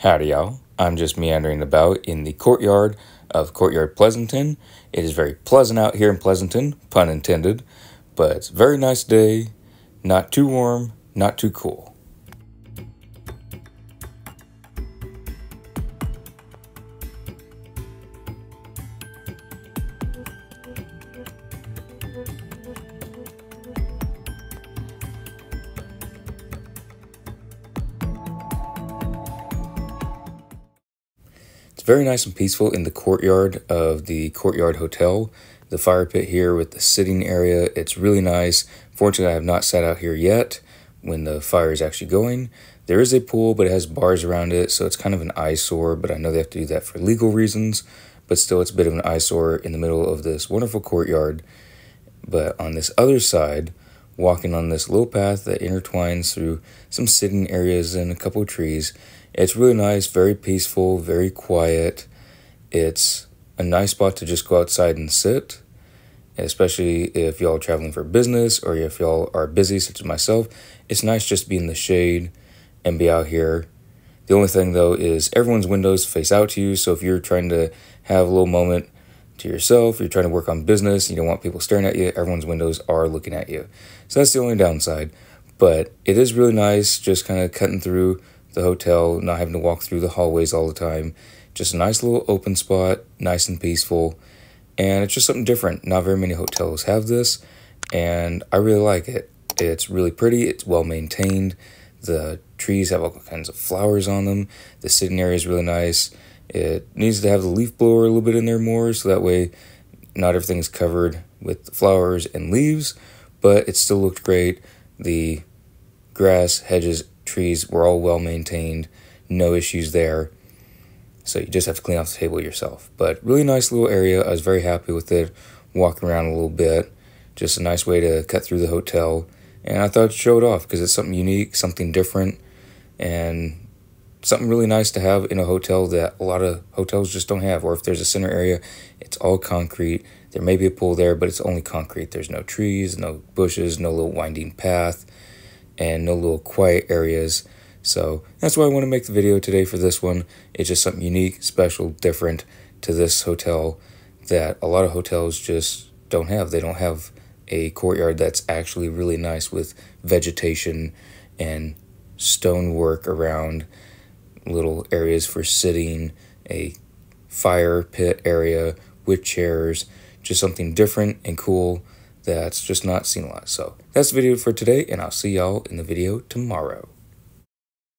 Howdy, y'all. I'm just meandering about in the courtyard of Courtyard Pleasanton. It is very pleasant out here in Pleasanton, pun intended, but it's a very nice day. Not too warm, not too cool. Very nice and peaceful in the courtyard of the Courtyard Hotel. The fire pit here with the sitting area, it's really nice. Fortunately, I have not sat out here yet when the fire is actually going. There is a pool, but it has bars around it, so it's kind of an eyesore, but I know they have to do that for legal reasons. But still, it's a bit of an eyesore in the middle of this wonderful courtyard. But on this other side, walking on this little path that intertwines through some sitting areas and a couple trees, it's really nice, very peaceful, very quiet. It's a nice spot to just go outside and sit, especially if y'all are traveling for business or if y'all are busy, such as myself. It's nice just to be in the shade and be out here. The only thing though is everyone's windows face out to you, so if you're trying to have a little moment to yourself, you're trying to work on business, you don't want people staring at you, everyone's windows are looking at you. So that's the only downside. But it is really nice just kind of cutting through the hotel, not having to walk through the hallways all the time. Just a nice little open spot, nice and peaceful. And it's just something different. Not very many hotels have this, and I really like it. It's really pretty, it's well maintained. The trees have all kinds of flowers on them. The sitting area is really nice. It needs to have the leaf blower a little bit in there more, so that way not everything is covered with flowers and leaves, but it still looked great. The grass, hedges, trees were all well maintained, no issues there. So you just have to clean off the table yourself. But really nice little area. I was very happy with it. Walking around a little bit, just a nice way to cut through the hotel. And I thought I'd show it off because it's something unique, something different, and something really nice to have in a hotel that a lot of hotels just don't have. Or if there's a center area, it's all concrete. There may be a pool there, but it's only concrete. There's no trees, no bushes, no little winding path and no little quiet areas. So that's why I want to make the video today for this one. It's just something unique, special, different to this hotel that a lot of hotels just don't have. They don't have a courtyard that's actually really nice with vegetation and stonework around little areas for sitting, a fire pit area with chairs, just something different and cool that's just not seen a lot. So that's the video for today, and I'll see y'all in the video tomorrow.